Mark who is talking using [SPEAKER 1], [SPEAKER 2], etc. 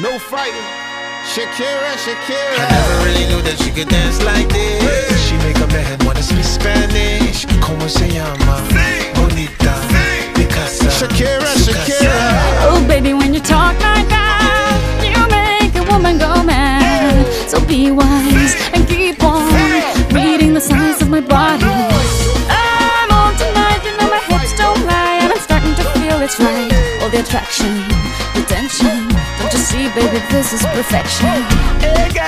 [SPEAKER 1] No fighting. Shakira, Shakira.
[SPEAKER 2] I never really knew that she could dance like this. She make a man wanna speak Spanish. Como se llama? Bonita. Picasa.
[SPEAKER 1] Shakira, Shakira.
[SPEAKER 3] Oh, baby, when you talk like that, you make a woman go mad. So be wise and keep on reading the signs of my body. I'm on tonight, you know my hips don't lie, and I'm starting to feel it's right. All the attraction, baby, this is perfection.